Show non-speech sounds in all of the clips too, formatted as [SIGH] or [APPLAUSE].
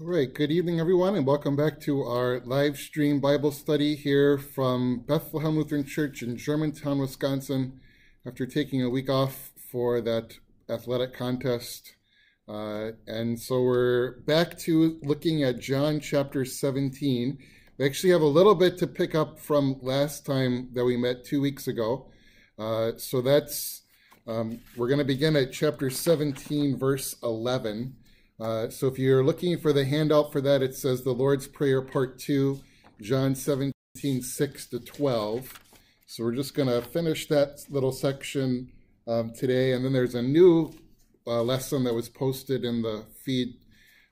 All right, good evening, everyone, and welcome back to our live stream Bible study here from Bethlehem Lutheran Church in Germantown, Wisconsin. After taking a week off for that athletic contest. Uh, and so we're back to looking at John chapter 17. We actually have a little bit to pick up from last time that we met two weeks ago. Uh, so that's, um, we're going to begin at chapter 17, verse 11. Uh, so if you're looking for the handout for that, it says the Lord's Prayer, part two, John 17, 6 to 12. So we're just going to finish that little section um, today. And then there's a new uh, lesson that was posted in the feed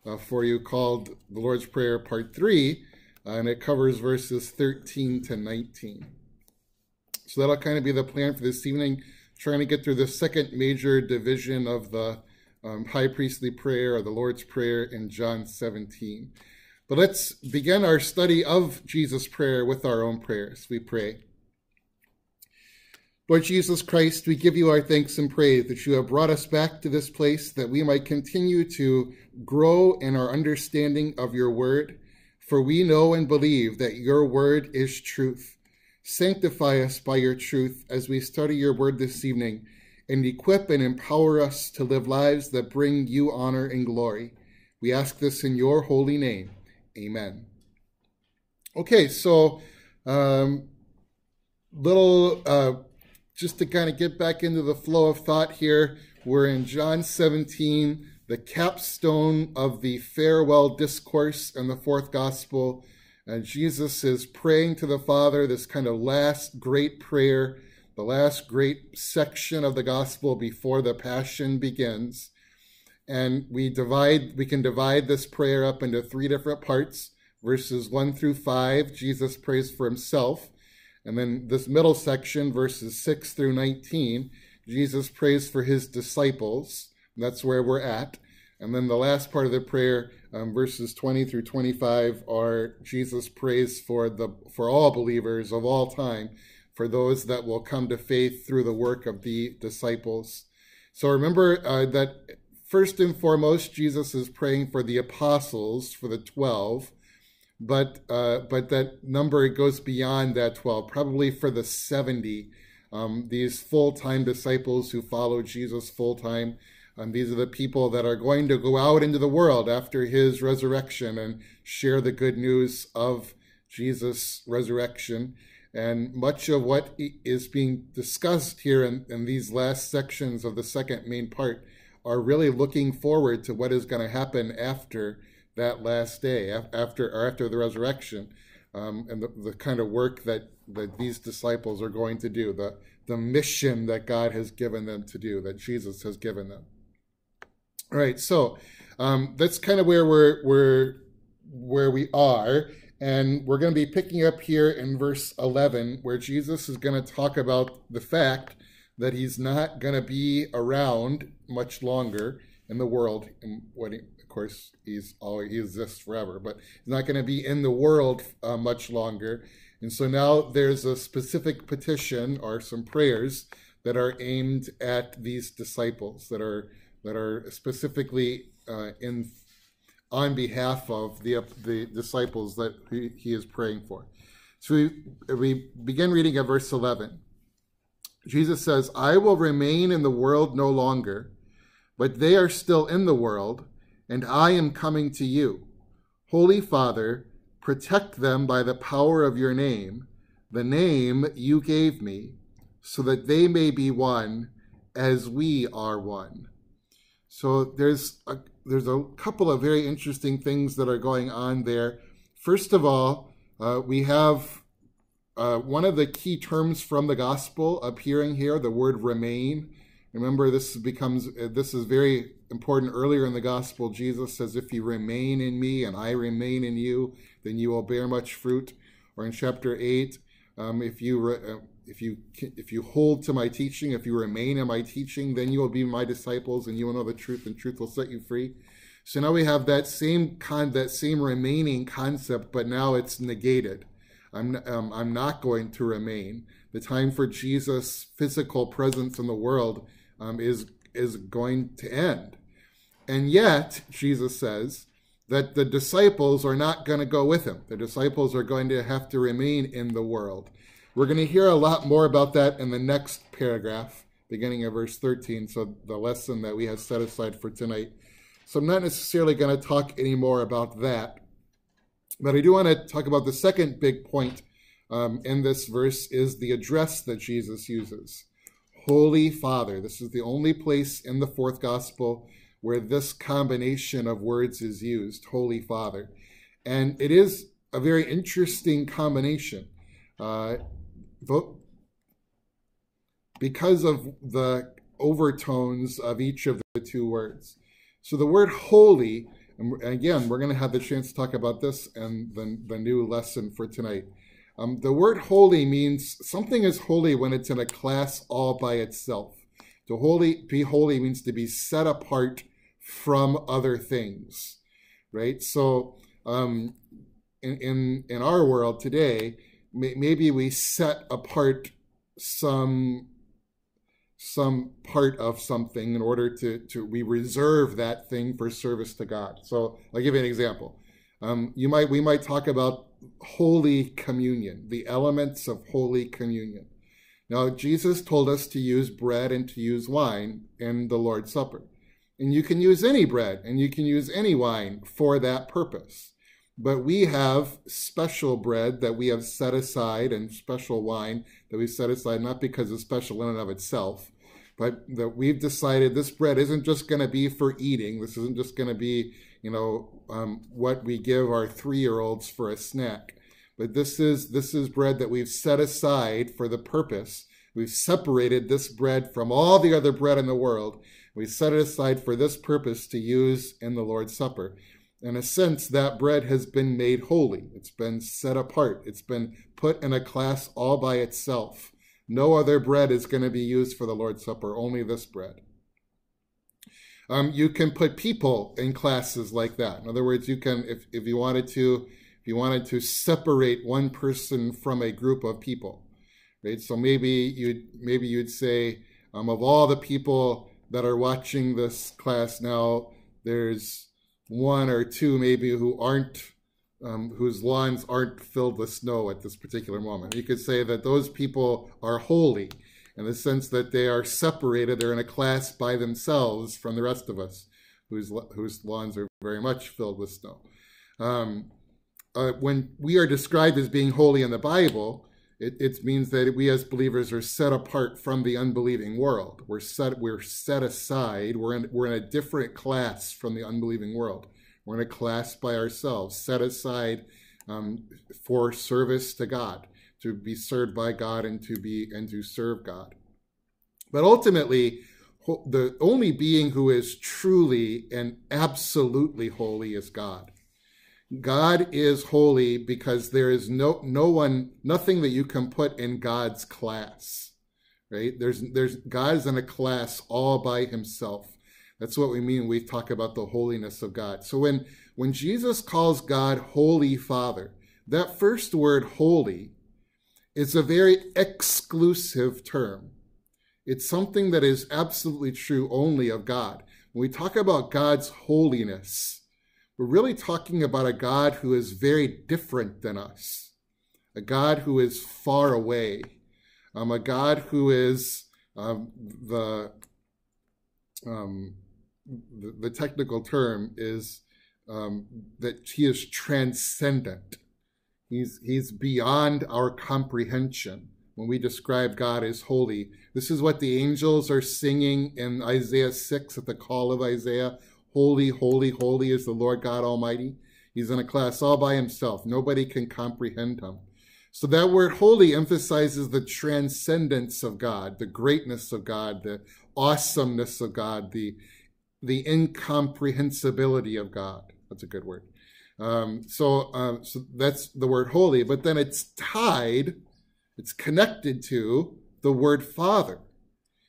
uh, for you called the Lord's Prayer, part three, uh, and it covers verses 13 to 19. So that'll kind of be the plan for this evening, trying to get through the second major division of the um, high priestly prayer or the Lord's Prayer in John 17. But let's begin our study of Jesus' prayer with our own prayers. We pray. Lord Jesus Christ, we give you our thanks and praise that you have brought us back to this place that we might continue to grow in our understanding of your word. For we know and believe that your word is truth. Sanctify us by your truth as we study your word this evening and equip and empower us to live lives that bring you honor and glory. We ask this in your holy name. Amen. Okay, so um, little uh, just to kind of get back into the flow of thought here, we're in John 17, the capstone of the farewell discourse in the fourth gospel. And Jesus is praying to the Father, this kind of last great prayer the last great section of the gospel before the passion begins. And we divide, we can divide this prayer up into three different parts. Verses one through five, Jesus prays for himself. And then this middle section, verses six through 19, Jesus prays for his disciples. That's where we're at. And then the last part of the prayer, um, verses 20 through 25, are Jesus prays for the for all believers of all time for those that will come to faith through the work of the disciples. So remember uh, that first and foremost, Jesus is praying for the apostles, for the 12, but, uh, but that number goes beyond that 12, probably for the 70, um, these full time disciples who follow Jesus full time. Um, these are the people that are going to go out into the world after his resurrection and share the good news of Jesus' resurrection. And much of what is being discussed here in, in these last sections of the second main part are really looking forward to what is going to happen after that last day, after or after the resurrection, um, and the, the kind of work that, that these disciples are going to do, the, the mission that God has given them to do, that Jesus has given them. All right, so um, that's kind of where we're, we're where we are. And we're going to be picking up here in verse 11, where Jesus is going to talk about the fact that he's not going to be around much longer in the world. And what, of course, he's always he exists forever, but he's not going to be in the world uh, much longer. And so now there's a specific petition or some prayers that are aimed at these disciples that are that are specifically uh, in on behalf of the, the disciples that he, is praying for. So we, we begin reading at verse 11. Jesus says, I will remain in the world no longer, but they are still in the world, and I am coming to you. Holy Father, protect them by the power of your name, the name you gave me, so that they may be one as we are one. So there's a, there's a couple of very interesting things that are going on there. First of all, uh, we have uh, one of the key terms from the gospel appearing here, the word remain. Remember, this becomes uh, this is very important. Earlier in the gospel, Jesus says, "If you remain in me and I remain in you, then you will bear much fruit." Or in chapter eight, um, if you re- uh, if you if you hold to my teaching, if you remain in my teaching, then you will be my disciples, and you will know the truth, and truth will set you free. So now we have that same con that same remaining concept, but now it's negated. I'm um, I'm not going to remain. The time for Jesus' physical presence in the world um, is is going to end, and yet Jesus says that the disciples are not going to go with him. The disciples are going to have to remain in the world. We're going to hear a lot more about that in the next paragraph, beginning of verse 13. So, the lesson that we have set aside for tonight. So, I'm not necessarily going to talk any more about that. But I do want to talk about the second big point um, in this verse is the address that Jesus uses. Holy Father. This is the only place in the fourth gospel where this combination of words is used, Holy Father. And it is a very interesting combination. Uh, because of the overtones of each of the two words. So the word holy, and again, we're going to have the chance to talk about this and the, the new lesson for tonight. Um, the word holy means something is holy when it's in a class all by itself. To holy, be holy means to be set apart from other things, right? So, um, in, in in our world today, maybe we set apart some some part of something in order to to we reserve that thing for service to God. So, I'll give you an example. Um, you might we might talk about Holy Communion, the elements of Holy Communion. Now, Jesus told us to use bread and to use wine in the Lord's Supper. And you can use any bread and you can use any wine for that purpose. But we have special bread that we have set aside and special wine that we set aside, not because it's special in and of itself, but that we've decided this bread isn't just going to be for eating. This isn't just going to be, you know, um, what we give our three-year-olds for a snack. But this is this is bread that we've set aside for the purpose. We've separated this bread from all the other bread in the world we set it aside for this purpose to use in the Lord's Supper. In a sense, that bread has been made holy. It's been set apart. It's been put in a class all by itself. No other bread is going to be used for the Lord's Supper, only this bread. Um, you can put people in classes like that. In other words, you can, if, if you wanted to, if you wanted to separate one person from a group of people, right? So maybe you'd maybe you'd say, um, of all the people that are watching this class now, there's one or two maybe who aren't, um, whose lawns aren't filled with snow at this particular moment. You could say that those people are holy in the sense that they are separated, they're in a class by themselves from the rest of us, whose, whose lawns are very much filled with snow. Um, uh, when we are described as being holy in the Bible, it, it means that we as believers are set apart from the unbelieving world. We're set, we're set aside. We're in, we're in a different class from the unbelieving world. We're in a class by ourselves, set aside um, for service to God, to be served by God and to be and to serve God. But ultimately, the only being who is truly and absolutely holy is God. God is holy because there is no no one nothing that you can put in God's class. Right? There's there's God is in a class all by himself. That's what we mean when we talk about the holiness of God. So when when Jesus calls God holy Father, that first word holy is a very exclusive term. It's something that is absolutely true only of God. When we talk about God's holiness, we're really talking about a God who is very different than us, a God who is far away, um, a God who is um, the, um, the, the technical term is um, that he is transcendent. He's he's beyond our comprehension. When we describe God as holy, this is what the angels are singing in Isaiah 6 at the call of Isaiah. Holy, holy, holy is the Lord God Almighty. He's in a class all by himself. Nobody can comprehend him. So that word holy emphasizes the transcendence of God, the greatness of God, the awesomeness of God, the, the incomprehensibility of God. That's a good word. Um, so, uh, so that's the word holy, but then it's tied, it's connected to the word father,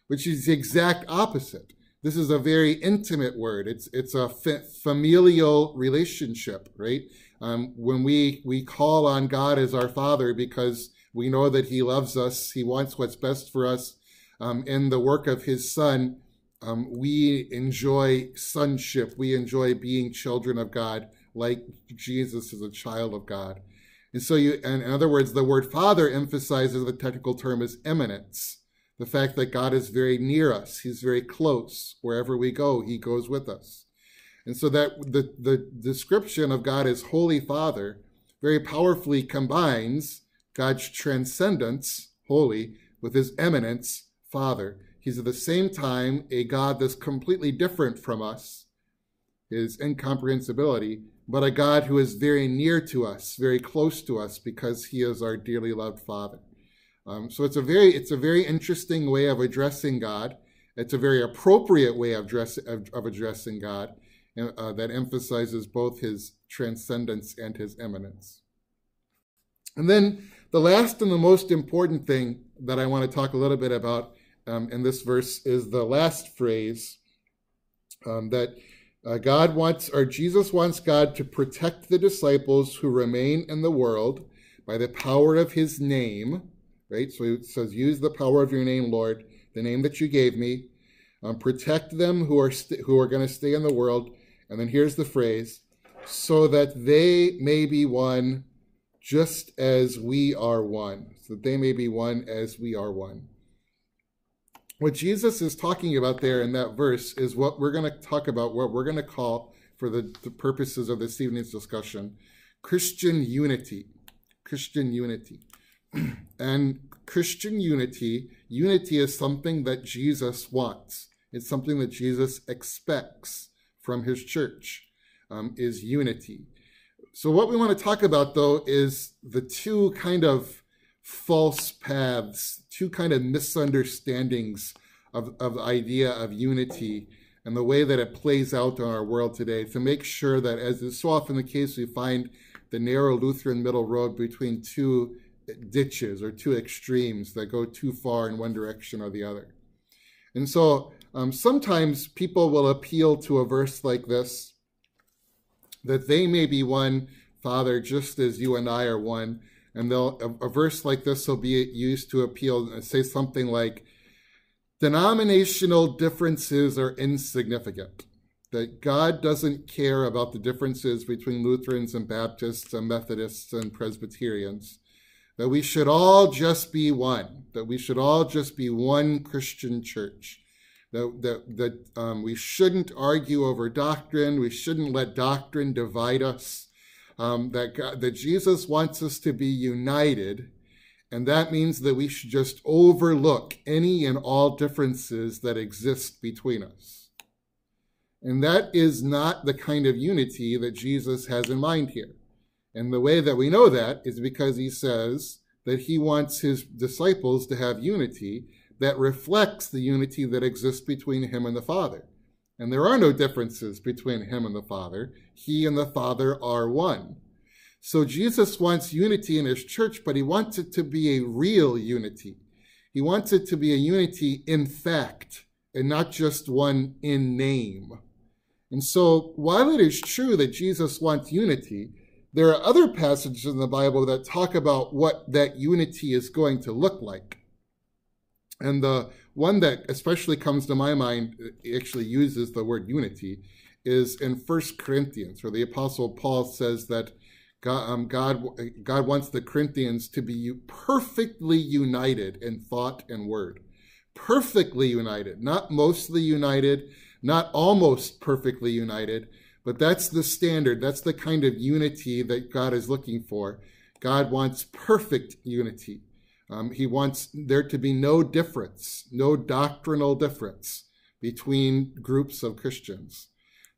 which is the exact opposite. This is a very intimate word. It's it's a familial relationship, right? Um, when we we call on God as our Father because we know that He loves us, He wants what's best for us. Um, in the work of His Son, um, we enjoy sonship. We enjoy being children of God like Jesus is a child of God. And so you, and in other words, the word Father emphasizes the technical term is immanence. The fact that God is very near us. He's very close. Wherever we go, he goes with us. And so that the, the description of God as Holy Father very powerfully combines God's transcendence, holy, with his immanence, Father. He's at the same time a God that's completely different from us, his incomprehensibility, but a God who is very near to us, very close to us, because he is our dearly loved Father. Um, so it's a very it's a very interesting way of addressing God. It's a very appropriate way of, dress, of, of addressing God uh, that emphasizes both his transcendence and his immanence. And then the last and the most important thing that I want to talk a little bit about um, in this verse is the last phrase um, that uh, God wants, or Jesus wants God to protect the disciples who remain in the world by the power of his name, right? So it says, use the power of your name, Lord, the name that you gave me. Um, protect them who are st- who are going to stay in the world. And then here's the phrase, so that they may be one just as we are one, so that they may be one as we are one what Jesus is talking about there in that verse is what we're going to talk about, what we're going to call, for the, the purposes of this evening's discussion, Christian unity. Christian unity. [CLEARS THROAT] and Christian unity, unity is something that Jesus wants. It's something that Jesus expects from his church, um, is unity. So, what we want to talk about, though, is the two kind of false paths, two kind of misunderstandings of, of the idea of unity and the way that it plays out in our world today to make sure that, as is so often the case, we find the narrow Lutheran middle road between two ditches or two extremes that go too far in one direction or the other. And so um, sometimes people will appeal to a verse like this that they may be one, Father, just as you and I are one. And they'll a, a verse like this will be used to appeal and say something like denominational differences are insignificant. That god doesn't care about the differences between lutherans and baptists and methodists and presbyterians that we should all just be one that we should all just be one christian church that, that, that um, we shouldn't argue over doctrine we shouldn't let doctrine divide us um, that, God, that Jesus wants us to be united, and that means that we should just overlook any and all differences that exist between us. And that is not the kind of unity that Jesus has in mind here. And the way that we know that is because he says that he wants his disciples to have unity that reflects the unity that exists between him and the Father. And there are no differences between him and the Father. He and the Father are one. So Jesus wants unity in his church, but he wants it to be a real unity. He wants it to be a unity in fact and not just one in name. And so while it is true that Jesus wants unity, there are other passages in the Bible that talk about what that unity is going to look like. And the one that especially comes to my mind actually uses the word unity is in First Corinthians, where the Apostle Paul says that God, um, God, God wants the Corinthians to be perfectly united in thought and word. Perfectly united, not mostly united, not almost perfectly united, but that's the standard. That's the kind of unity that God is looking for. God wants perfect unity. Um, he wants there to be no difference, no doctrinal difference between groups of Christians.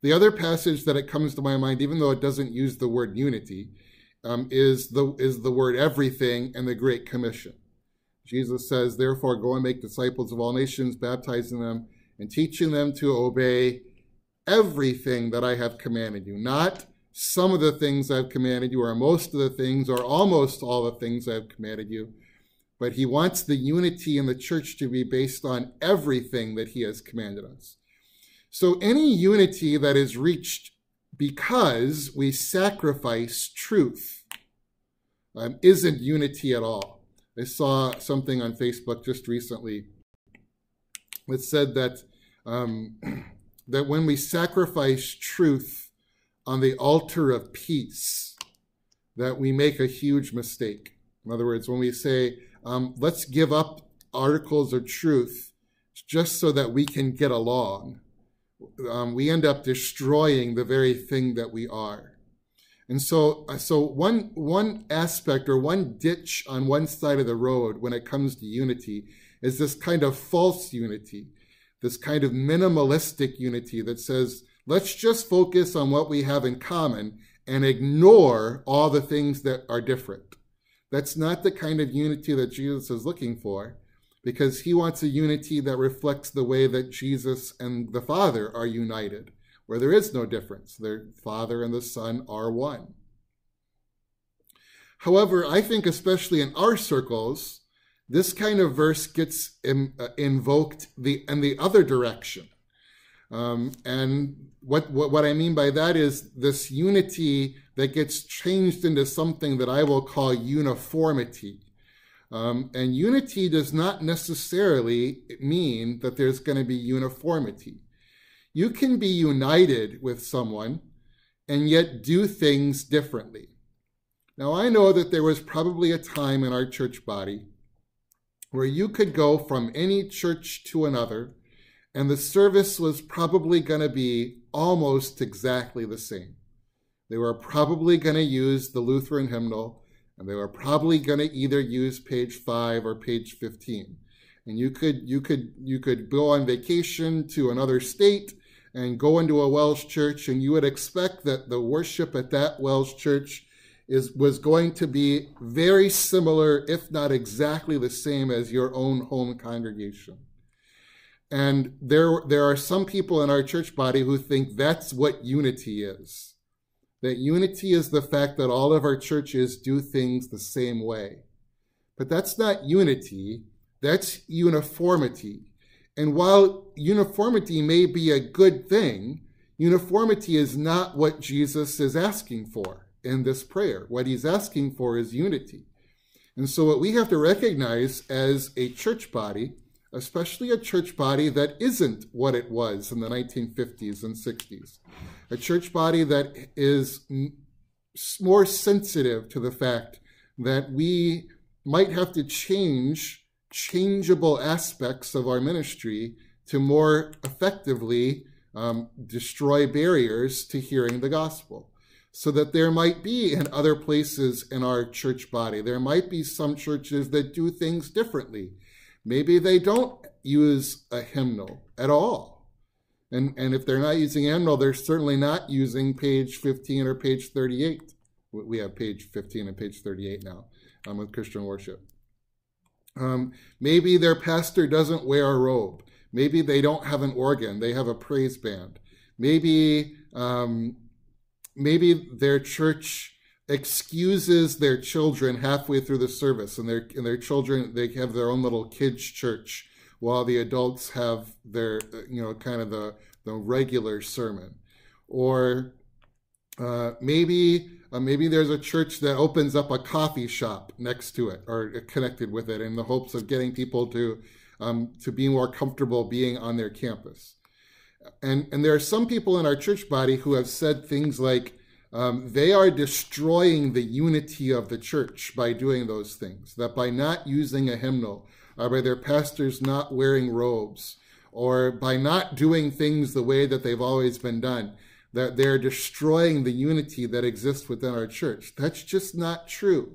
The other passage that it comes to my mind, even though it doesn't use the word unity, um, is the is the word everything and the Great Commission. Jesus says, "Therefore, go and make disciples of all nations, baptizing them and teaching them to obey everything that I have commanded you, not." Some of the things I've commanded you, or most of the things, or almost all the things I've commanded you, but he wants the unity in the church to be based on everything that he has commanded us. So any unity that is reached because we sacrifice truth um, isn't unity at all. I saw something on Facebook just recently that said that um, [CLEARS THROAT] that when we sacrifice truth on the altar of peace that we make a huge mistake. In other words, when we say, um, let's give up articles of truth just so that we can get along, um, we end up destroying the very thing that we are. And so, uh, so one one aspect or one ditch on one side of the road when it comes to unity is this kind of false unity, this kind of minimalistic unity that says, let's just focus on what we have in common and ignore all the things that are different. That's not the kind of unity that Jesus is looking for because he wants a unity that reflects the way that Jesus and the Father are united, where there is no difference. The Father and the Son are one. However, I think, especially in our circles, this kind of verse gets in, uh, invoked the in the other direction. Um, and what, what, what I mean by that is this unity that gets changed into something that I will call uniformity. Um, and unity does not necessarily mean that there's going to be uniformity. You can be united with someone and yet do things differently. Now, I know that there was probably a time in our church body where you could go from any church to another, and the service was probably going to be almost exactly the same. They were probably going to use the Lutheran hymnal, and they were probably going to either use page 5 or page 15. And you could you could you could go on vacation to another state and go into a WELS church and you would expect that the worship at that WELS church is was going to be very similar if not exactly the same as your own home congregation. And there there are some people in our church body who think that's what unity is that unity is the fact that all of our churches do things the same way. But that's not unity, that's uniformity. And while uniformity may be a good thing, uniformity is not what Jesus is asking for in this prayer. What he's asking for is unity. And so, what we have to recognize as a church body, especially a church body that isn't what it was in the 1950s and 60s, a church body that is more sensitive to the fact that we might have to change changeable aspects of our ministry to more effectively um, destroy barriers to hearing the gospel. So that there might be in other places in our church body, there might be some churches that do things differently. Maybe they don't use a hymnal at all and, and if they're not using hymnal, they're certainly not using page 15 or page 38. We have page 15 and page 38 now um, with Christian worship. Um, maybe their pastor doesn't wear a robe. Maybe they don't have an organ. They have a praise band. Maybe um, maybe their church excuses their children halfway through the service, and their and their children they have their own little kids church while the adults have their, you know, kind of the, the regular sermon. Or uh, maybe uh, maybe there's a church that opens up a coffee shop next to it or connected with it in the hopes of getting people to um, to be more comfortable being on their campus. And and there are some people in our church body who have said things like um, they are destroying the unity of the church by doing those things. That by not using a hymnal or by their pastors not wearing robes, or by not doing things the way that they've always been done, that they're destroying the unity that exists within our church. That's just not true.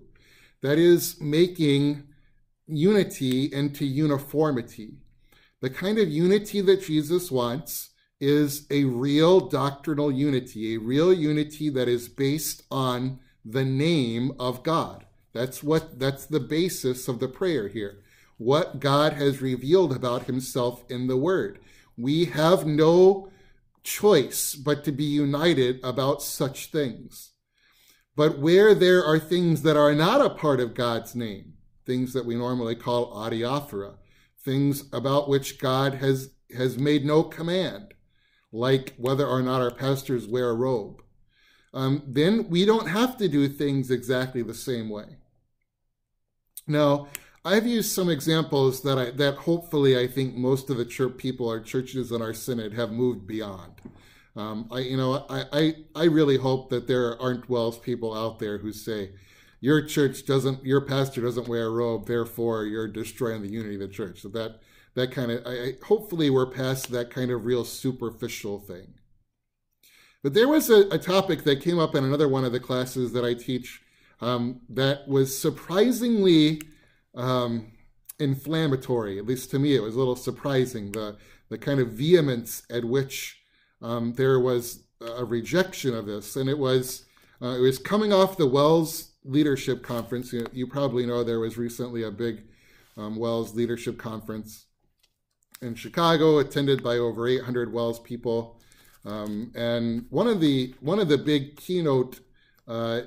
That is making unity into uniformity. The kind of unity that Jesus wants is a real doctrinal unity, a real unity that is based on the name of God. That's what that's the basis of the prayer here what God has revealed about himself in the Word. We have no choice but to be united about such things. But where there are things that are not a part of God's name, things that we normally call adiaphora, things about which God has, has made no command, like whether or not our pastors wear a robe, um, then we don't have to do things exactly the same way. Now, I've used some examples that I, that hopefully I think most of the church people, our churches, and our synod have moved beyond. Um, I, you know, I, I, I really hope that there aren't WELS people out there who say, your church doesn't, your pastor doesn't wear a robe, therefore you're destroying the unity of the church. So that, that kind of, I, I, hopefully we're past that kind of real superficial thing. But there was a, a topic that came up in another one of the classes that I teach um, that was surprisingly um, inflammatory. At least to me, it was a little surprising the the kind of vehemence at which um, there was a rejection of this, and it was uh, it was coming off the WELS Leadership Conference. You, you probably know there was recently a big um, WELS Leadership Conference in Chicago, attended by over 800 WELS people. Um, and one of the one of the big keynote uh,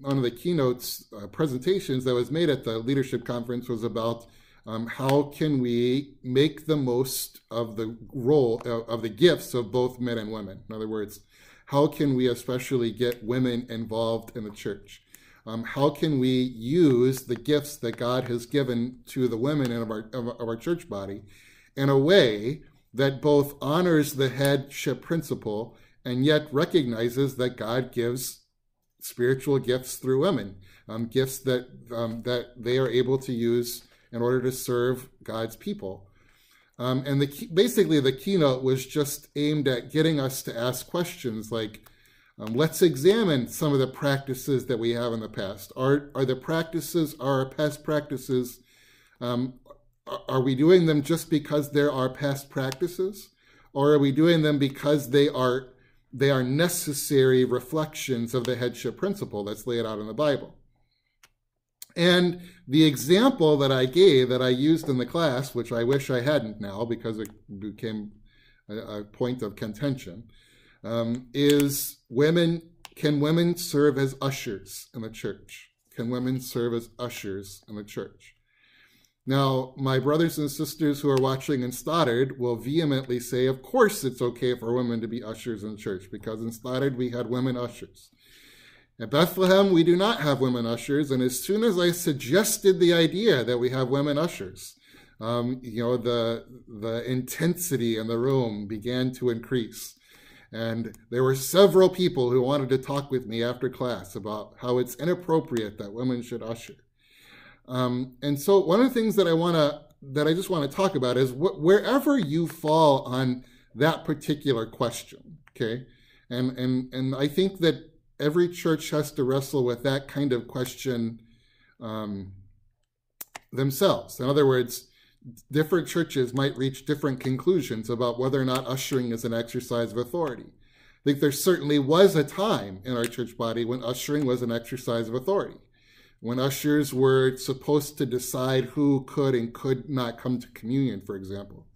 one of the keynotes uh, presentations that was made at the leadership conference was about um, how can we make the most of the role of, uh, of the gifts of both men and women. In other words, how can we especially get women involved in the church? Um, how can we use the gifts that God has given to the women of our, of our church body in a way that both honors the headship principle and yet recognizes that God gives spiritual gifts through women, um, gifts that um, that they are able to use in order to serve God's people. Um, and the key, basically the keynote was just aimed at getting us to ask questions like, um, let's examine some of the practices that we have in the past. Are are the practices, are our past practices, um, are we doing them just because there are past practices? Or are we doing them because they are they are necessary reflections of the headship principle that's laid out in the Bible? And the example that I gave, that I used in the class, which I wish I hadn't now because it became a, a point of contention, um, is women. Can women serve as ushers in the church? Can women serve as ushers in the church? Now, my brothers and sisters who are watching in Stoddard will vehemently say, of course it's okay for women to be ushers in church, because in Stoddard we had women ushers. At Bethlehem, we do not have women ushers, and as soon as I suggested the idea that we have women ushers, um, you know, the, the intensity in the room began to increase. And there were several people who wanted to talk with me after class about how it's inappropriate that women should usher. Um, and so one of the things that I want to that I just want to talk about is wh- wherever you fall on that particular question, okay? And and and I think that every church has to wrestle with that kind of question um, themselves. In other words, different churches might reach different conclusions about whether or not ushering is an exercise of authority. I think there certainly was a time in our church body when ushering was an exercise of authority when ushers were supposed to decide who could and could not come to communion, for example.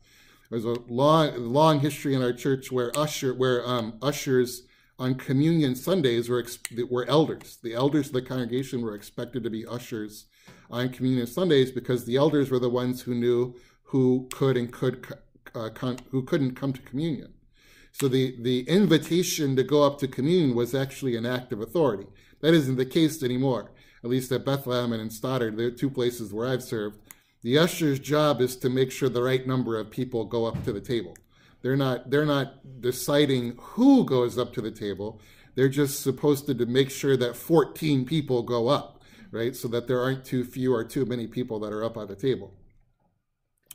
There's a long, long history in our church where usher, where um, ushers on communion Sundays were were elders. The elders of the congregation were expected to be ushers on communion Sundays because the elders were the ones who knew who could and could uh, who couldn't come to communion. So the the invitation to go up to communion was actually an act of authority. That isn't the case anymore at least at Bethlehem and in Stoddard, the two places where I've served, the usher's job is to make sure the right number of people go up to the table. They're not they're not deciding who goes up to the table. They're just supposed to, to make sure that 14 people go up, right? So that there aren't too few or too many people that are up at the table.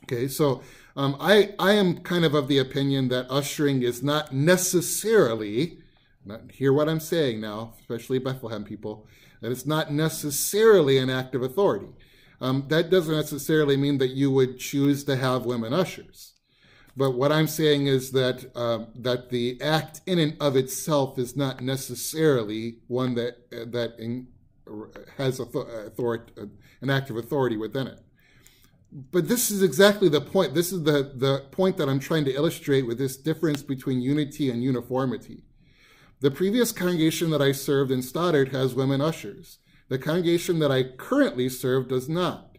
Okay, so um, I I am kind of of the opinion that ushering is not necessarily, not hear what I'm saying now, especially Bethlehem people, that it's not necessarily an act of authority. Um, that doesn't necessarily mean that you would choose to have women ushers. But what I'm saying is that uh, that the act in and of itself is not necessarily one that that in, has authority, uh, an act of authority within it. But this is exactly the point. This is the, the point that I'm trying to illustrate with this difference between unity and uniformity. The previous congregation that I served in Stoddard has women ushers. The congregation that I currently serve does not.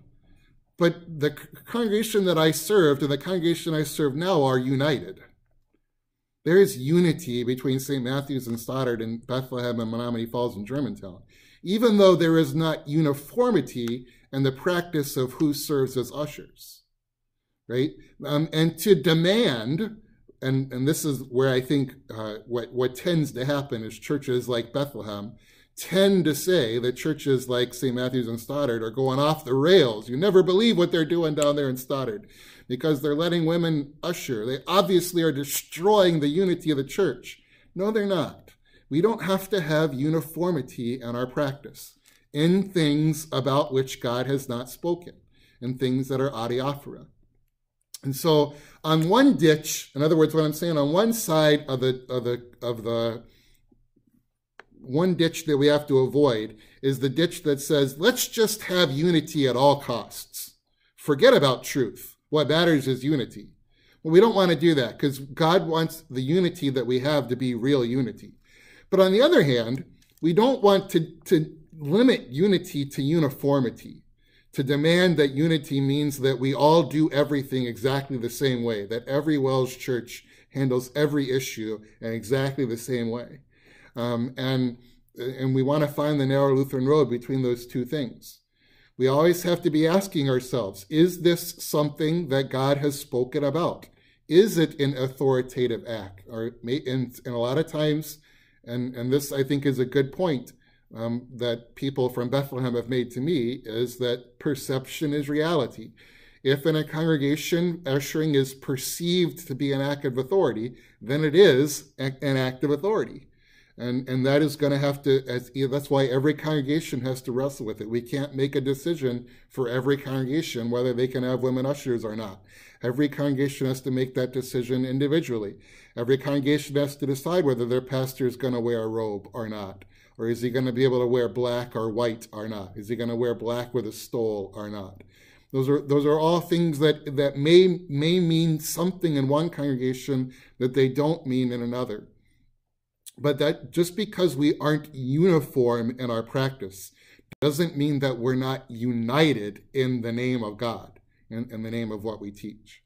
But the congregation that I served and the congregation I serve now are united. There is unity between St. Matthew's and Stoddard and Bethlehem and Menomonee Falls and Germantown, even though there is not uniformity in the practice of who serves as ushers. Right? Um, and to demand and and this is where I think uh, what what tends to happen is churches like Bethlehem tend to say that churches like St. Matthew's and Stoddard are going off the rails. You never believe what they're doing down there in Stoddard because they're letting women usher. They obviously are destroying the unity of the church. No, they're not. We don't have to have uniformity in our practice in things about which God has not spoken, in things that are adiaphora. And so, on one ditch, in other words, what I'm saying, on one side of the of the of the one ditch that we have to avoid is the ditch that says, let's just have unity at all costs. Forget about truth. What matters is unity. Well, we don't want to do that because God wants the unity that we have to be real unity. But on the other hand, we don't want to, to limit unity to uniformity, to demand that unity means that we all do everything exactly the same way, that every WELS church handles every issue in exactly the same way. Um, and, and we want to find the narrow Lutheran road between those two things. We always have to be asking ourselves, is this something that God has spoken about? Is it an authoritative act? Or and, and a lot of times, and, and this I think is a good point um, that people from Bethlehem have made to me, is that perception is reality. If in a congregation ushering is perceived to be an act of authority, then it is an act of authority. And and that is going to have to as that's why every congregation has to wrestle with it. We can't make a decision for every congregation whether they can have women ushers or not. Every congregation has to make that decision individually. Every congregation has to decide whether their pastor is going to wear a robe or not or is he going to be able to wear black or white or not? Is he going to wear black with a stole or not? Those are those are all things that that may may mean something in one congregation that they don't mean in another. But that just because we aren't uniform in our practice doesn't mean that we're not united in the name of God and in, in the name of what we teach.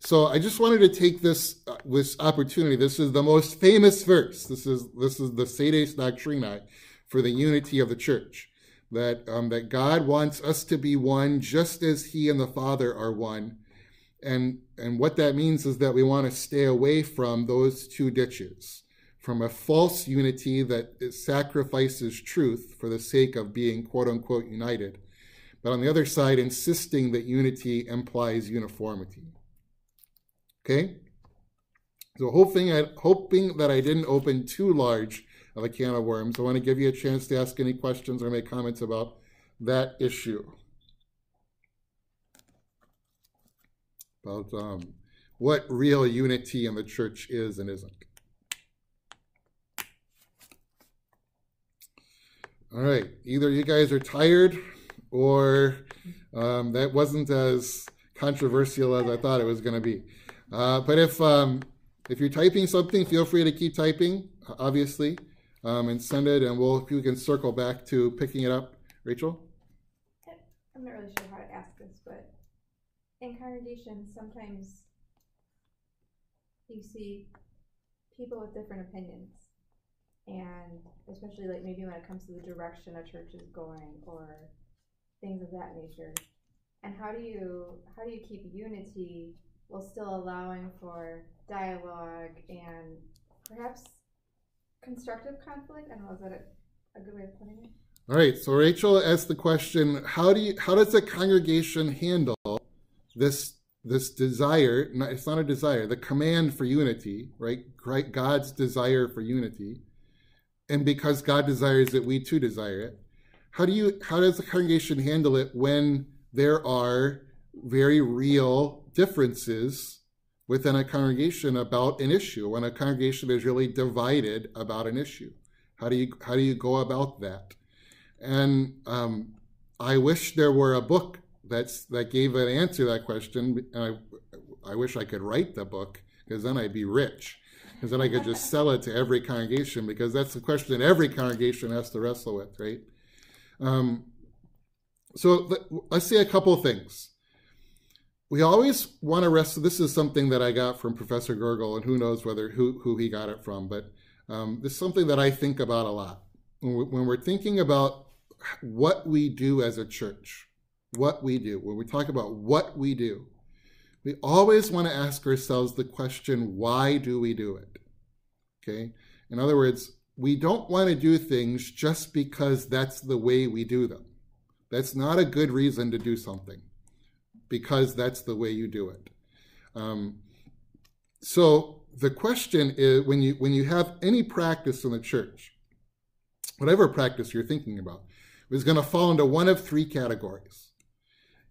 So I just wanted to take this uh, this opportunity. This is the most famous verse. This is this is the Sedes Doctrinae for the unity of the church. That um, that God wants us to be one, just as He and the Father are one. And and what that means is that we want to stay away from those two ditches from a false unity that sacrifices truth for the sake of being quote unquote united, but on the other side, insisting that unity implies uniformity. Okay? So hoping, I, hoping that I didn't open too large of a can of worms, I want to give you a chance to ask any questions or make comments about that issue. About um, what real unity in the church is and isn't. All right. Either you guys are tired or um, that wasn't as controversial as I thought it was going to be. Uh, but if um, if you're typing something, feel free to keep typing, obviously, um, and send it, and we'll we can circle back to picking it up. Rachel. I'm not really sure how to ask this, but in congregations, sometimes you see people with different opinions and especially like maybe when it comes to the direction a church is going or things of that nature and how do you how do you keep unity while still allowing for dialogue and perhaps constructive conflict. I don't know is that a, a good way of putting it? All right so rachel asked the question how do you how does a congregation handle this this desire? It's not a desire the command for unity right? God's desire for unity. And because God desires it, we too desire it. How do you how does the congregation handle it when there are very real differences within a congregation about an issue, when a congregation is really divided about an issue? How do you how do you go about that? And um, I wish there were a book that's that gave an answer to that question. I, I wish I could write the book because then I'd be rich because then I could just sell it to every congregation because that's the question that every congregation has to wrestle with, right? Um, so let's say a couple things. We always want to wrestle. This is something that I got from Professor Gurgel, and who knows whether who who he got it from, but um, this is something that I think about a lot when we're thinking about what we do as a church. What we do when we talk about what we do, we always want to ask ourselves the question, why do we do it? Okay? In other words, we don't want to do things just because that's the way we do them. That's not a good reason to do something because that's the way you do it. Um, so the question is when you when you have any practice in the church, whatever practice you're thinking about, is going to fall into one of three categories.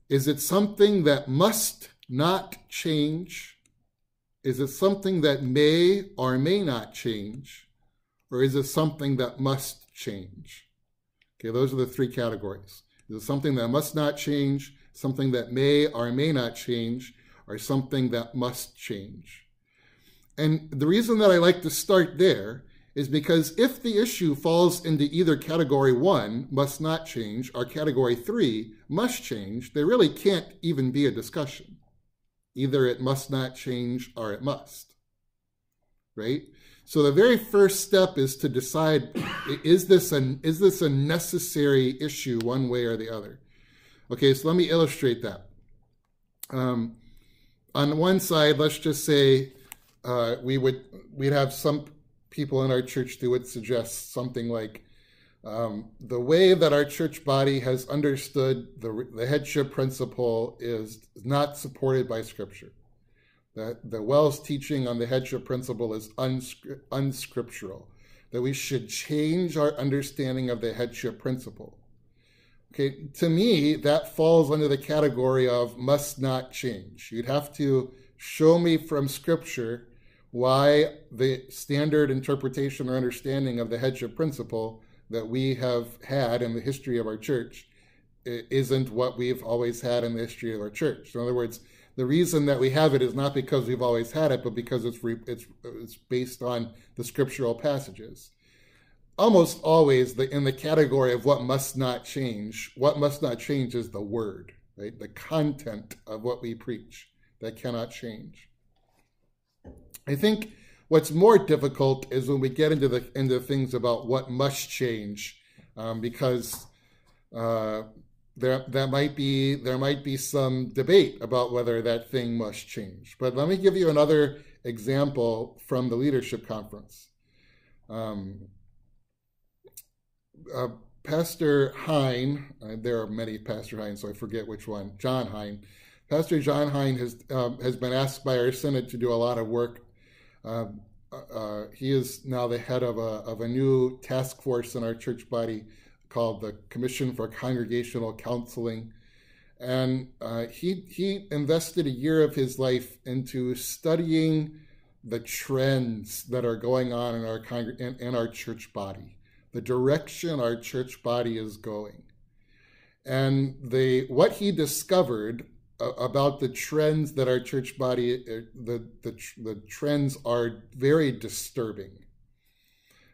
Is it something that must not change? Is it something that may or may not change? Or is it something that must change? Okay, those are the three categories. Is it something that must not change, something that may or may not change, or something that must change? And the reason that I like to start there is because if the issue falls into either category one, must not change, or category three, must change, there really can't even be a discussion. Either it must not change or it must. Right? So the very first step is to decide is this a, is this a necessary issue one way or the other? Okay, so let me illustrate that. Um, on one side, let's just say uh, we would we'd have some people in our church who would suggest something like um, the way that our church body has understood the, the headship principle is not supported by Scripture. That the WELS teaching on the headship principle is unscri- unscriptural. That we should change our understanding of the headship principle. Okay, to me, that falls under the category of must not change. You'd have to show me from Scripture why the standard interpretation or understanding of the headship principle that we have had in the history of our church isn't what we've always had in the history of our church. In other words, the reason that we have it is not because we've always had it, but because it's re, it's it's based on the scriptural passages. Almost always, the, in the category of what must not change, what must not change is the word, right? The content of what we preach that cannot change. I think what's more difficult is when we get into the into things about what must change, um, because uh, there that might be there might be some debate about whether that thing must change. But let me give you another example from the leadership conference. Um, uh, Pastor Hein, uh, there are many Pastor Hein, so I forget which one. John Hein. Pastor John Hein has um, has been asked by our synod to do a lot of work um, uh, uh, he is now the head of a, of a new task force in our church body called the Commission for Congregational Counseling. And uh, he, he invested a year of his life into studying the trends that are going on in our, in, in our church body, the direction our church body is going. And the, what he discovered about the trends that our church body uh, the the, the trends are very disturbing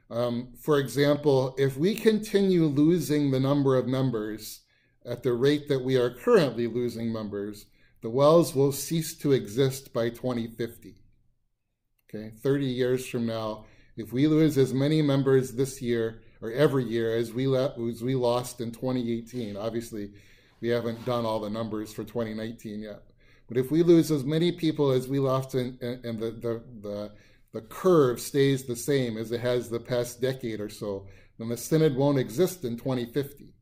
um, for example if we continue losing the number of members at the rate that we are currently losing members the WELS will cease to exist by 2050 okay 30 years from now if we lose as many members this year or every year as we, as we lost in 2018 obviously we haven't done all the numbers for 2019 yet. But if we lose as many people as we lost and, and the, the, the, the curve stays the same as it has the past decade or so, then the synod won't exist in 2050.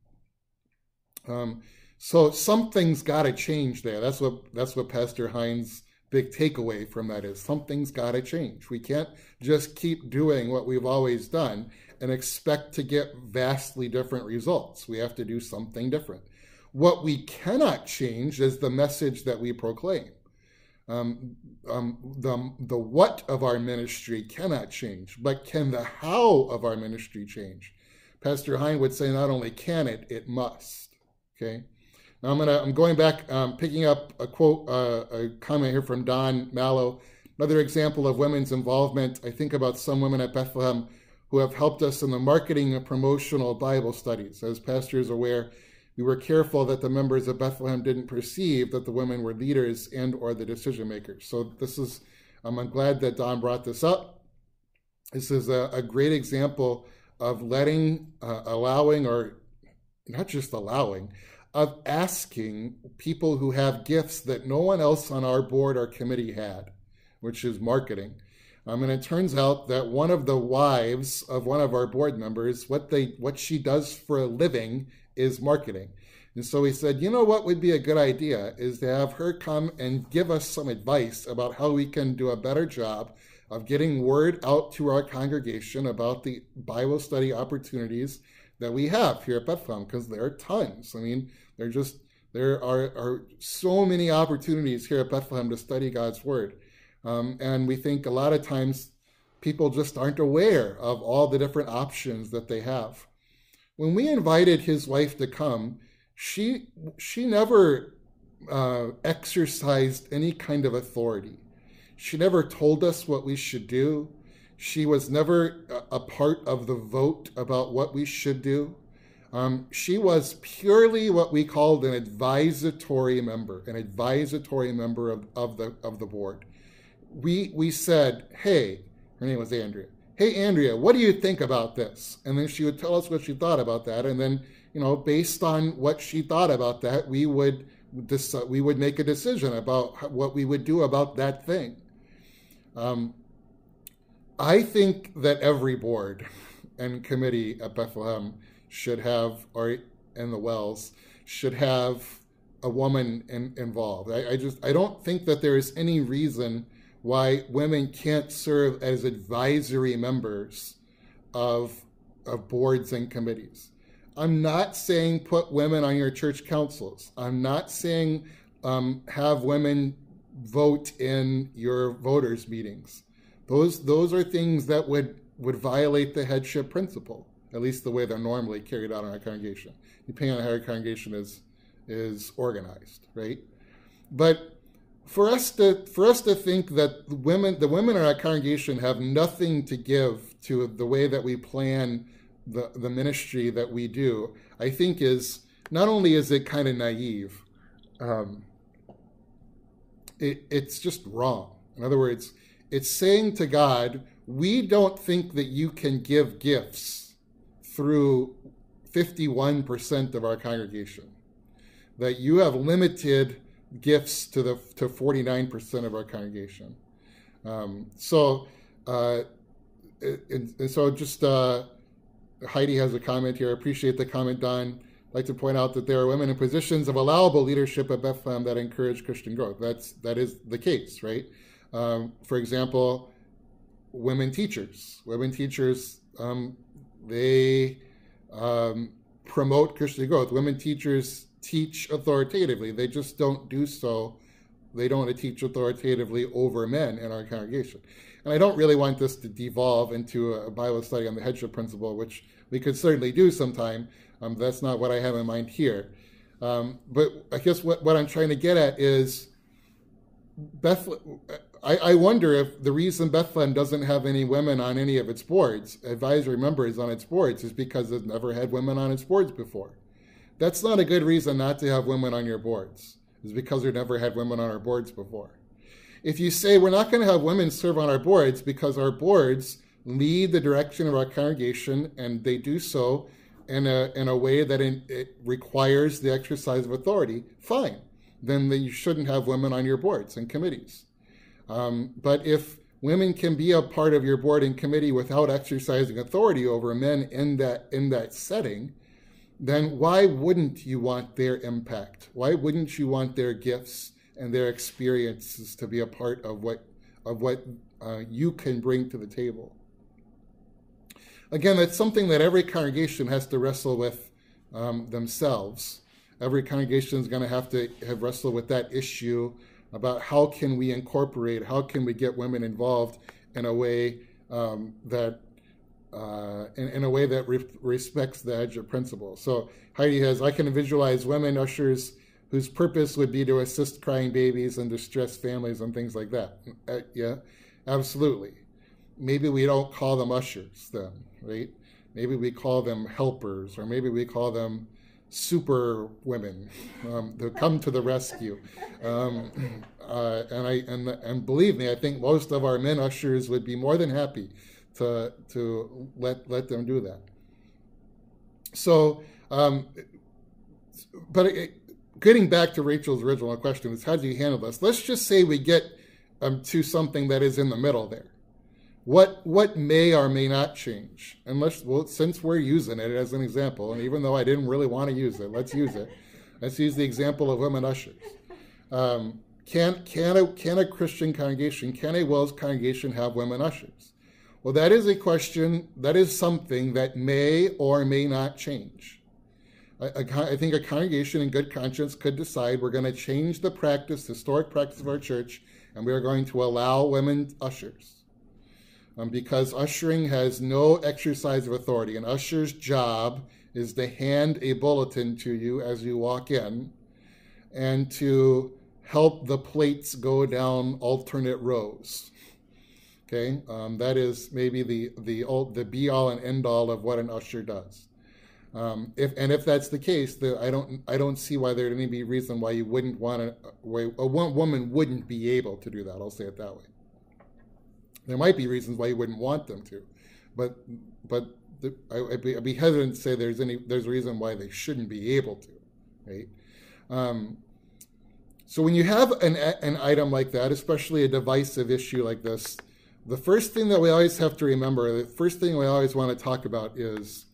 Um, so something's got to change there. That's what that's what Pastor Heins' big takeaway from that is. Something's got to change. We can't just keep doing what we've always done and expect to get vastly different results. We have to do something different. What we cannot change is the message that we proclaim. Um, um, the, the what of our ministry cannot change, but can the how of our ministry change? Pastor Hein would say not only can it, it must. Okay. Now I'm gonna I'm going back, um, picking up a quote, uh, a comment here from Don Mallow. Another example of women's involvement. I think about some women at Bethlehem who have helped us in the marketing and promotional Bible studies. As pastors aware, we were careful that the members of Bethlehem didn't perceive that the women were leaders and or the decision makers. So this is, um, I'm glad that Don brought this up. This is a, a great example of letting, uh, allowing, or not just allowing, of asking people who have gifts that no one else on our board or committee had, which is marketing. Um, and it turns out that one of the wives of one of our board members, what they what she does for a living is marketing. And so we said, you know what would be a good idea is to have her come and give us some advice about how we can do a better job of getting word out to our congregation about the Bible study opportunities that we have here at Bethlehem, because there are tons. I mean, there just there are, are so many opportunities here at Bethlehem to study God's Word. Um, and we think a lot of times people just aren't aware of all the different options that they have. When we invited his wife to come, she she never uh, exercised any kind of authority. She never told us what we should do. She was never a part of the vote about what we should do. Um, she was purely what we called an advisory member, an advisory member of, of the of the board. We we said, hey, her name was Andrea. Hey Andrea, what do you think about this? And then she would tell us what she thought about that, and then you know, based on what she thought about that, we would decide, we would make a decision about what we would do about that thing. Um, I think that every board and committee at Bethlehem should have, or in the WELS, should have a woman in, involved. I, I just I don't think that there is any reason why women can't serve as advisory members of of boards and committees. I'm not saying put women on your church councils. I'm not saying um, have women vote in your voters' meetings. Those those are things that would would violate the headship principle, at least the way they're normally carried out in our congregation, depending on how our congregation is is organized, right? But for us to for us to think that the women the women in our congregation have nothing to give to the way that we plan the, the ministry that we do, I think is not only is it kind of naive, um, it, it's just wrong. In other words, it's saying to God, we don't think that you can give gifts through 51% of our congregation, that you have limited gifts to the to 49% of our congregation. Um, so, uh, and, and so just uh, Heidi has a comment here. I appreciate the comment, Don. Like to point out that there are women in positions of allowable leadership at Bethlehem that encourage Christian growth. That's that is the case, right? Um, for example, women teachers. Women teachers, um, they um, promote Christian growth. Women teachers teach authoritatively. They just don't do so. They don't want to teach authoritatively over men in our congregation. And I don't really want this to devolve into a Bible study on the headship principle, which we could certainly do sometime. Um, that's not what I have in mind here. Um, but I guess what, what I'm trying to get at is Bethlehem. I, I, wonder if the reason Bethlehem doesn't have any women on any of its boards, advisory members on its boards, is because it's never had women on its boards before. That's not a good reason not to have women on your boards. Is because we've never had women on our boards before. If you say we're not going to have women serve on our boards because our boards lead the direction of our congregation and they do so in a, in a way that in, it requires the exercise of authority, fine. Then the, you shouldn't have women on your boards and committees. Um, but if women can be a part of your board and committee without exercising authority over men in that in that setting, then why wouldn't you want their impact? Why wouldn't you want their gifts and their experiences to be a part of what of what uh, you can bring to the table. Again, that's something that every congregation has to wrestle with um, themselves. Every congregation is going to have to have wrestled with that issue about how can we incorporate, how can we get women involved in a way um, that uh, in, in, a way that re- respects the headship principle. So Heidi has, I can visualize women ushers whose purpose would be to assist crying babies and distressed families and things like that. Uh, yeah, absolutely. Maybe we don't call them ushers then, right? Maybe we call them helpers, or maybe we call them super women um, to come to the rescue. Um, [CLEARS THROAT] uh, and I and and believe me, I think most of our men ushers would be more than happy to to let let them do that. So um, but it, getting back to Rachel's original question is how do you handle this? Let's just say we get um, to something that is in the middle there. What what may or may not change? Unless well, since we're using it as an example, and even though I didn't really want to use it, let's use it. Let's use the example of women ushers. Um, can can a can a Christian congregation, can a WELS congregation have women ushers? Well, that is a question. That is something that may or may not change. I, think a congregation in good conscience could decide we're going to change the practice, historic practice of our church, and we are going to allow women ushers. Um, because ushering has no exercise of authority. An usher's job is to hand a bulletin to you as you walk in and to help the plates go down alternate rows. Okay, um, that is maybe the the the be all and end all of what an usher does. Um, if and if that's the case, the, I don't I don't see why there'd any be reason why you wouldn't want why a woman wouldn't be able to do that. I'll say it that way. There might be reasons why you wouldn't want them to, but but the, I, would be, I'd be hesitant to say there's any there's a reason why they shouldn't be able to, right? Um, so when you have an an item like that, especially a divisive issue like this, the first thing that we always have to remember, the first thing we always want to talk about is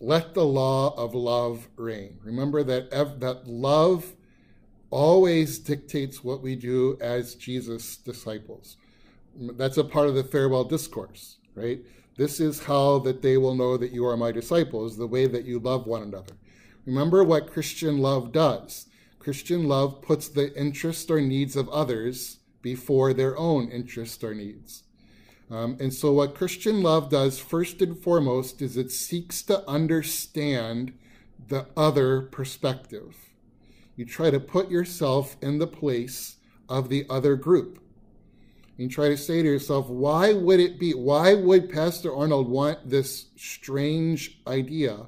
let the law of love reign. Remember that, that love always dictates what we do as Jesus' disciples. That's a part of the farewell discourse, right? This is how that they will know that you are my disciples, the way that you love one another. Remember what Christian love does. Christian love puts the interests or needs of others before their own interests or needs. Um, and so, what Christian love does, first and foremost, is it seeks to understand the other perspective. You try to put yourself in the place of the other group. You try to say to yourself, why would it be, why would Pastor Arnold want this strange idea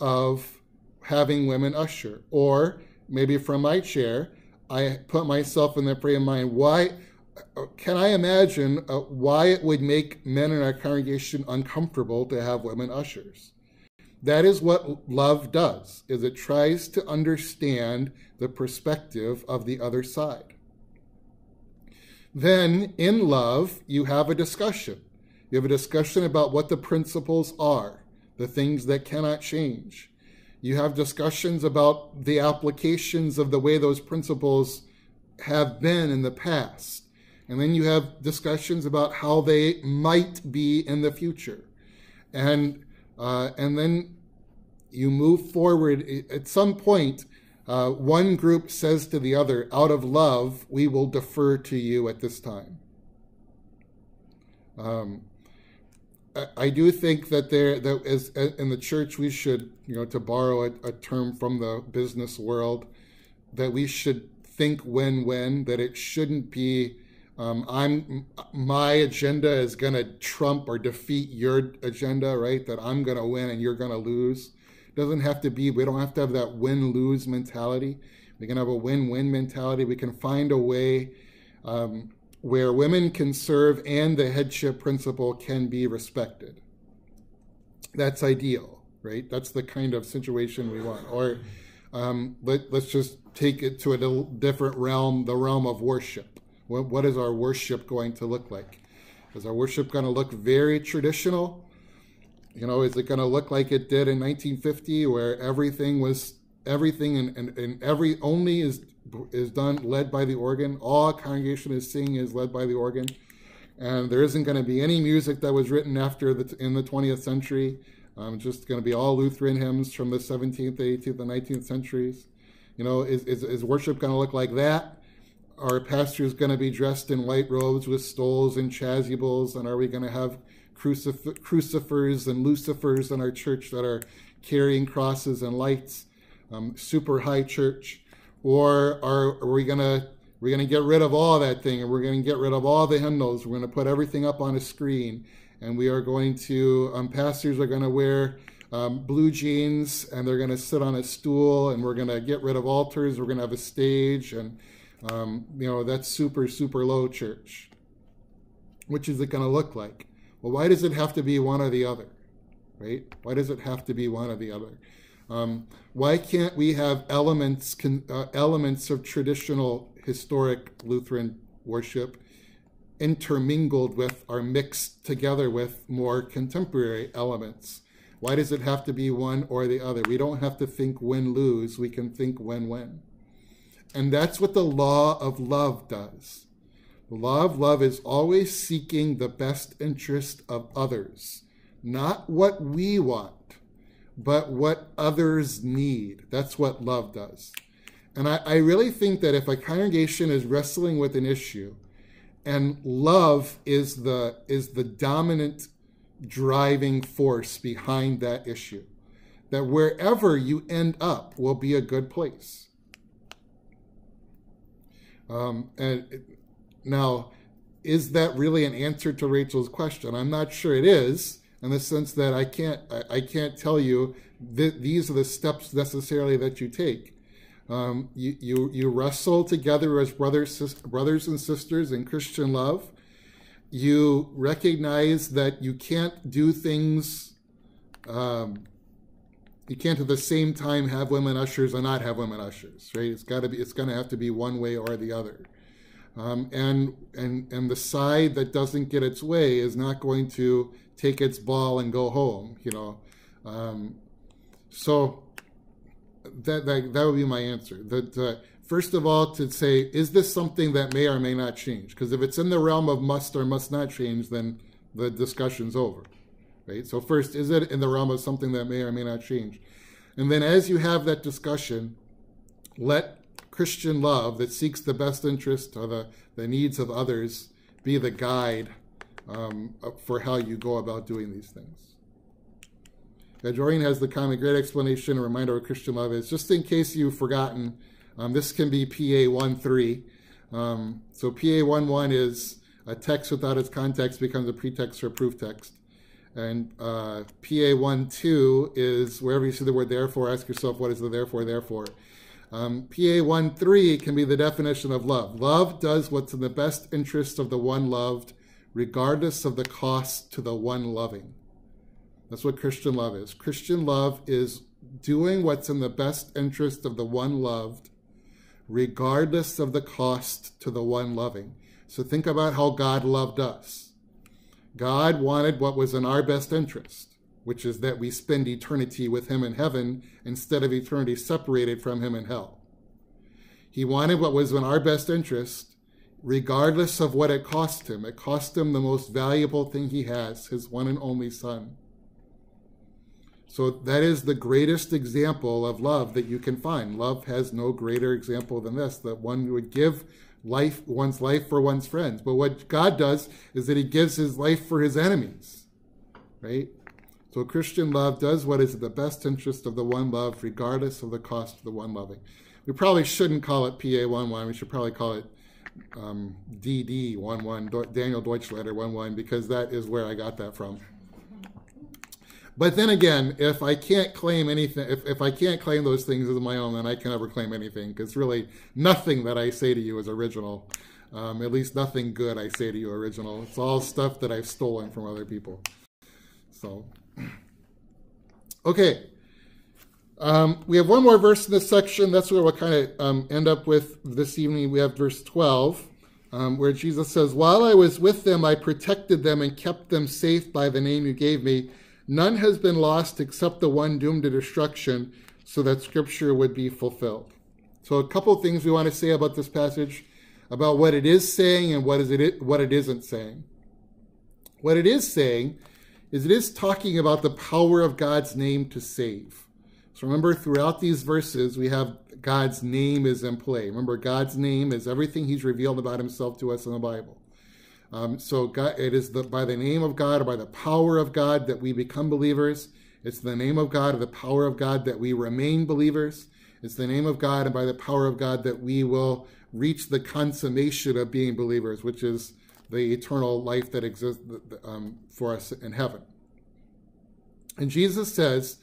of having women usher? Or maybe from my chair, I put myself in the frame of mind, why? Can I imagine uh, why it would make men in our congregation uncomfortable to have women ushers? That is what love does, is it tries to understand the perspective of the other side. Then in love, you have a discussion. You have a discussion about what the principles are, the things that cannot change. You have discussions about the applications of the way those principles have been in the past and then you have discussions about how they might be in the future. And, uh, and then you move forward. At some point, uh, one group says to the other, out of love, we will defer to you at this time. Um, I do think that there, that as in the church, we should, you know, to borrow a, a term from the business world, that we should think win-win. That it shouldn't be um, I'm my agenda is going to trump or defeat your agenda, right? That I'm going to win and you're going to lose. Doesn't have to be. We don't have to have that win-lose mentality. We can have a win-win mentality. We can find a way um, where women can serve and the headship principle can be respected. That's ideal, right? That's the kind of situation we want. Or um, let, let's just take it to a different realm, the realm of worship what, what is our worship going to look like? Is our worship going to look very traditional? You know, is it going to look like it did in 1950, where everything was everything and, and, and every only is is done led by the organ. All congregation is singing is led by the organ, and there isn't going to be any music that was written after the in the 20th century. Um, just going to be all Lutheran hymns from the 17th, 18th, and 19th centuries. You know, is, is, is worship going to look like that? Our pastor is going to be dressed in white robes with stoles and chasubles? And are we going to have crucif- crucifers and lucifers in our church that are carrying crosses and lights? Um, super high church? Or are, are we going to we're going to get rid of all that thing and we're going to get rid of all the hymnals. We're going to put everything up on a screen and we are going to, um, pastors are going to wear um, blue jeans and they're going to sit on a stool and we're going to get rid of altars. We're going to have a stage and um, you know, that's super, super low church. Which is it going to look like? Well, why does it have to be one or the other? Right? Why does it have to be one or the other? Um, why can't we have elements con, uh, elements of traditional historic Lutheran worship intermingled with or mixed together with more contemporary elements? Why does it have to be one or the other? We don't have to think win lose, we can think win win. And that's what the law of love does. The law of love is always seeking the best interest of others, not what we want, but what others need. That's what love does. And I, I really think that if a congregation is wrestling with an issue and love is the is the dominant driving force behind that issue, that wherever you end up will be a good place. Um, and now, is that really an answer to Rachel's question? I'm not sure it is, in the sense that I can't I, I can't tell you that these are the steps necessarily that you take. Um, you, you you wrestle together as brothers brothers and sisters in Christian love. You recognize that you can't do things. Um, you can't at the same time have women ushers and not have women ushers, right? It's got to be. It's going to have to be one way or the other. Um, and and and the side that doesn't get its way is not going to take its ball and go home. You know, um, so that, that that would be my answer. That uh, first of all, to say is this something that may or may not change? Because if it's in the realm of must or must not change, then the discussion's over. Right. So first, is it in the realm of something that may or may not change? And then as you have that discussion, let Christian love that seeks the best interest or the, the needs of others be the guide um, for how you go about doing these things. Yeah, has the comment, great explanation, a reminder of Christian love is. Just in case you've forgotten, um, this can be PA 1.3. Um, so PA 1.1 is a text without its context becomes a pretext or a proof text. And uh, PA 1.2 is wherever you see the word therefore, ask yourself, what is the therefore, therefore? Um, PA 1.3 can be the definition of love. Love does what's in the best interest of the one loved, regardless of the cost to the one loving. That's what Christian love is. Christian love is doing what's in the best interest of the one loved, regardless of the cost to the one loving. So think about how God loved us. God wanted what was in our best interest which is that we spend eternity with him in heaven instead of eternity separated from him in hell. He wanted what was in our best interest, regardless of what it cost him. It cost him the most valuable thing he has, his one and only son. So that is the greatest example of love that you can find. Love has no greater example than this, that one would give life, one's life for one's friends. But what God does is that he gives his life for his enemies, right? So Christian love does what is in the best interest of the one loved, regardless of the cost of the one loving. We probably shouldn't call it PA11. We should probably call it um, DD11, Daniel Deutschlander 11, because that is where I got that from. But then again, if I can't claim anything, if, if I can't claim those things as my own, then I can never claim anything, because really nothing that I say to you is original. Um, at least nothing good I say to you original. It's all stuff that I've stolen from other people. So. Okay. Um, we have one more verse in this section. That's where we'll kind of um, end up with this evening. We have verse 12, um, where Jesus says, While I was with them, I protected them and kept them safe by the name you gave me. None has been lost except the one doomed to destruction, so that scripture would be fulfilled. So, a couple things we want to say about this passage, about what it is saying and what is it what it isn't saying. What it is saying is it is talking about the power of God's name to save. So remember, throughout these verses, we have God's name is in play. Remember, God's name is everything He's revealed about Himself to us in the Bible. Um, so God, it is the, by the name of God or by the power of God that we become believers. It's the name of God or the power of God that we remain believers. It's the name of God and by the power of God that we will reach the consummation of being believers, which is the eternal life that exists um, for us in heaven. And Jesus says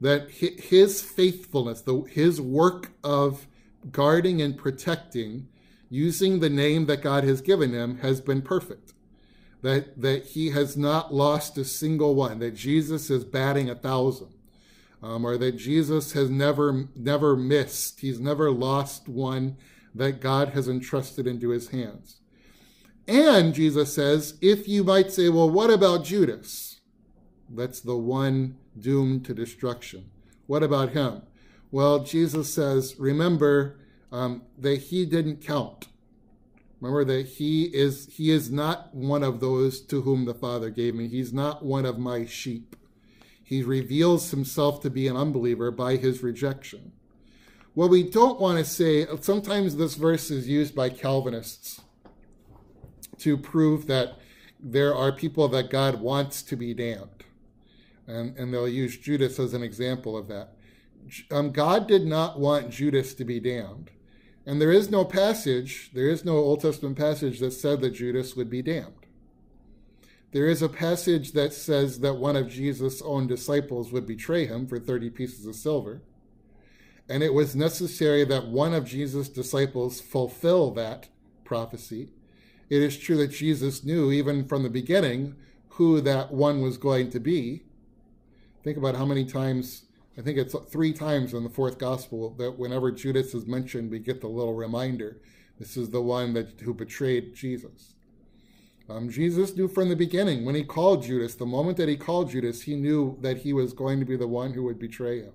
that his faithfulness, the, his work of guarding and protecting, using the name that God has given him, has been perfect. That, that he has not lost a single one, that Jesus is batting a thousand. um, or that Jesus has never never missed. He's never lost one that God has entrusted into his hands. And Jesus says, if you might say, well, what about Judas? That's the one doomed to destruction. What about him? Well, Jesus says, remember um, that he didn't count. Remember that he is he is not one of those to whom the Father gave me. He's not one of my sheep. He reveals himself to be an unbeliever by his rejection. What we don't want to say, sometimes this verse is used by Calvinists to prove that there are people that God wants to be damned. And, and they'll use Judas as an example of that. Um, God did not want Judas to be damned. And there is no passage, there is no Old Testament passage that said that Judas would be damned. There is a passage that says that one of Jesus' own disciples would betray him for 30 pieces of silver. And it was necessary that one of Jesus' disciples fulfill that prophecy. It is true that Jesus knew, even from the beginning, who that one was going to be. Think about how many times I think it's three times in the fourth gospel that whenever Judas is mentioned, we get the little reminder. This is the one that who betrayed Jesus. Um, Jesus knew from the beginning when he called Judas, the moment that he called Judas, he knew that he was going to be the one who would betray him.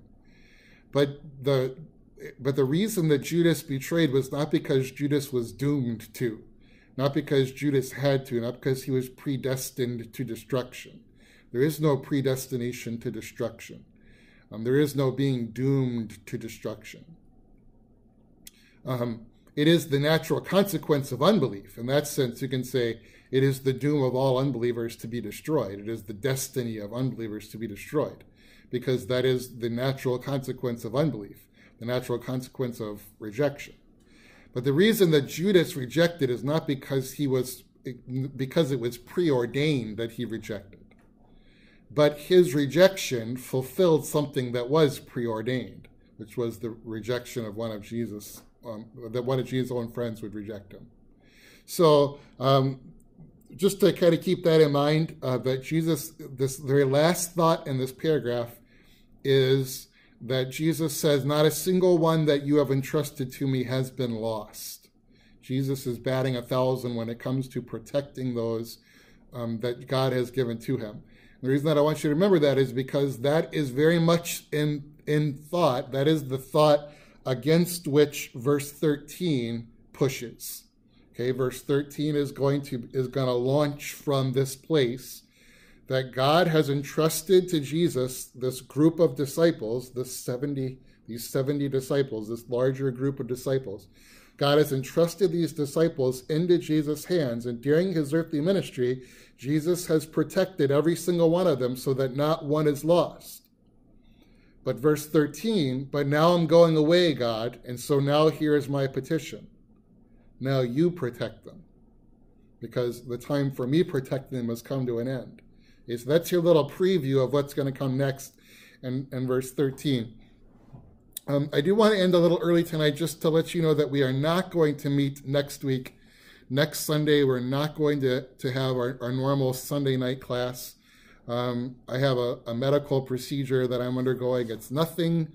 But the but the reason that Judas betrayed was not because Judas was doomed to, not because Judas had to, not because he was predestined to destruction. There is no predestination to destruction. Um, there is no being doomed to destruction. Um, it is the natural consequence of unbelief. In that sense, you can say it is the doom of all unbelievers to be destroyed. It is the destiny of unbelievers to be destroyed, because that is the natural consequence of unbelief, the natural consequence of rejection. But the reason that Judas rejected is not because he was because it was preordained that he rejected but his rejection fulfilled something that was preordained, which was the rejection of one of Jesus, um, that one of Jesus' own friends would reject him. So, um, just to kind of keep that in mind, uh, that Jesus, this very last thought in this paragraph is that Jesus says, Not a single one that you have entrusted to me has been lost. Jesus is batting a thousand when it comes to protecting those um, that God has given to him. The reason that I want you to remember that is because that is very much in in thought. That is the thought against which verse 13 pushes. Okay, verse 13 is going to is going to launch from this place that God has entrusted to Jesus this group of disciples, this 70 these 70 disciples, this larger group of disciples. God has entrusted these disciples into Jesus' hands, and during his earthly ministry, Jesus has protected every single one of them so that not one is lost. But verse 13, but now I'm going away, God, and so now here is my petition. Now you protect them, because the time for me protecting them has come to an end. Okay, so that's your little preview of what's going to come next in, in verse 13. Um, I do want to end a little early tonight just to let you know that we are not going to meet next week Next Sunday, we're not going to, to have our, our normal Sunday night class. Um, I have a, a, medical procedure that I'm undergoing. It's nothing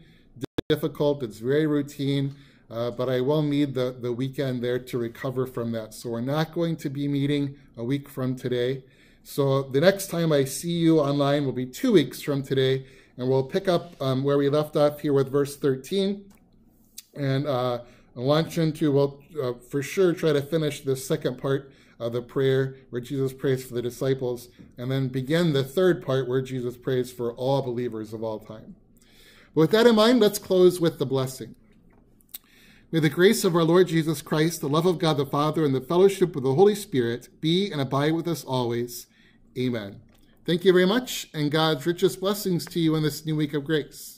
difficult, it's very routine, uh, but I will need the, the weekend there to recover from that. So we're not going to be meeting a week from today. So the next time I see you online will be two weeks from today, and we'll pick up um, where we left off here with verse 13. And uh, launch into, well, uh, for sure try to finish the second part of the prayer where Jesus prays for the disciples, and then begin the third part where Jesus prays for all believers of all time. With that in mind, let's close with the blessing. May the grace of our Lord Jesus Christ, the love of God the Father, and the fellowship of the Holy Spirit be and abide with us always. Amen. Thank you very much, and God's richest blessings to you in this new week of grace.